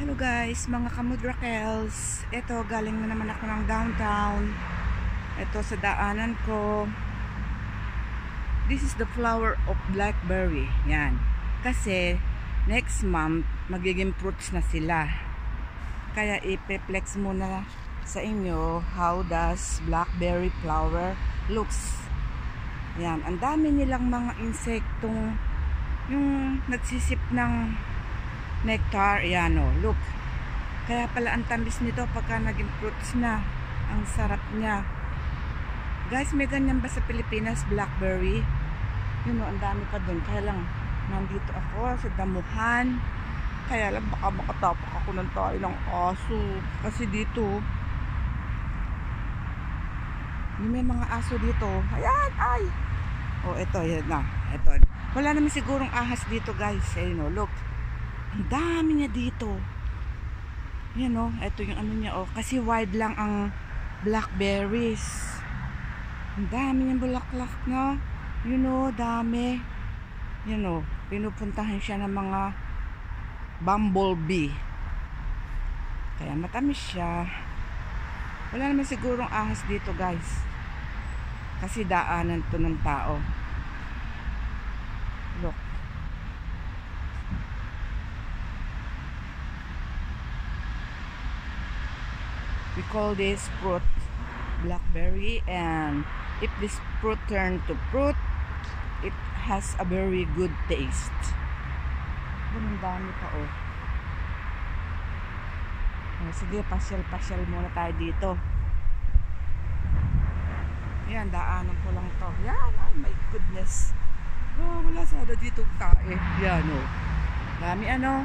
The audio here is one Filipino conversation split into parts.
Hello guys, mga kamudrakels. Ito, galing na naman ako ng downtown. Ito sa daanan ko. This is the flower of blackberry. Yan. Kasi, next month, magiging fruits na sila. Kaya ipeplex muna sa inyo how does blackberry flower looks. Yan. Ang dami nilang mga insektong yung nagsisip ng nectar, yan o, look. Kaya pala ang tamis nito pagka naging fruits na. Ang sarap niya. Guys, may ganyan ba sa Pilipinas, blackberry? Yun o, ang dami pa dun. Kaya lang, nandito ako sa damuhan. Kaya lang, baka makatapak ako ng tayo ng aso. Kasi dito, may mga aso dito. Ayan, ay! Oh, ito, yan na. Ito. Wala naman sigurong ahas dito, guys. Ayun o, look. Ang dami niya dito. Yan o, ito yung ano niya o. Kasi wide lang ang blackberries. Ang dami niyang bulaklak na. Yun o, dami. Yan o, pinupuntahan siya ng mga bumblebee. Kaya matamis siya. Wala naman sigurong ahas dito guys. Kasi daanan to ng tao. Look. We call this fruit blackberry and if this fruit turn to fruit, it has a very good taste. Ganun dami pa oh. Oh, sige, pasyal-pasyal muna tayo dito. Yan, daanan ko lang to. Yan, oh my goodness. Oh, wala sana dito tae. Yan, oh. Dami ano.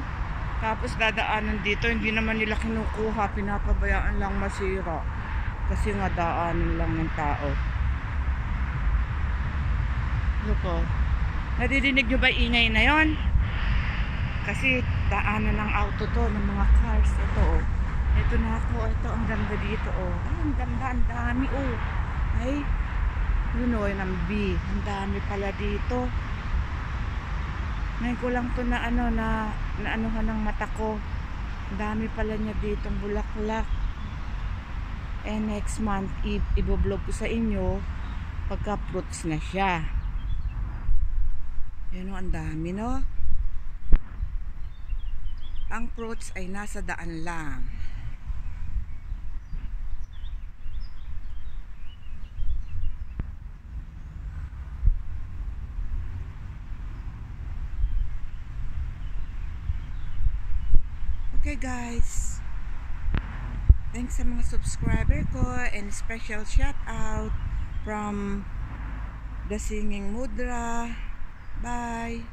Tapos dadaanan dito, hindi naman nila kinukuha. Pinapabayaan lang masira. Kasi nga daanan lang ng tao. Look, oh. Nadidinig nyo ba ingay na yon? Kasi daanan ng auto to, ng mga cars. Ito, oh. Ito na ako. Ito, ang ganda dito, oh. Ay, ang ganda, ang dami, oh. Ay, yun, oh, ang B. Ang dami pala dito. Ngayon ko lang to na ano, na, na anuhan ng mata ko. Dami pala niya dito, ang bulaklak. And next month, iboblog ko sa inyo pagka fruits na siya. Oh, ang dami, no? Ang fruits ay nasa daan lang. Okay guys. Thanks sa mga subscriber ko and special shout out from The Singing Mudra. Bye.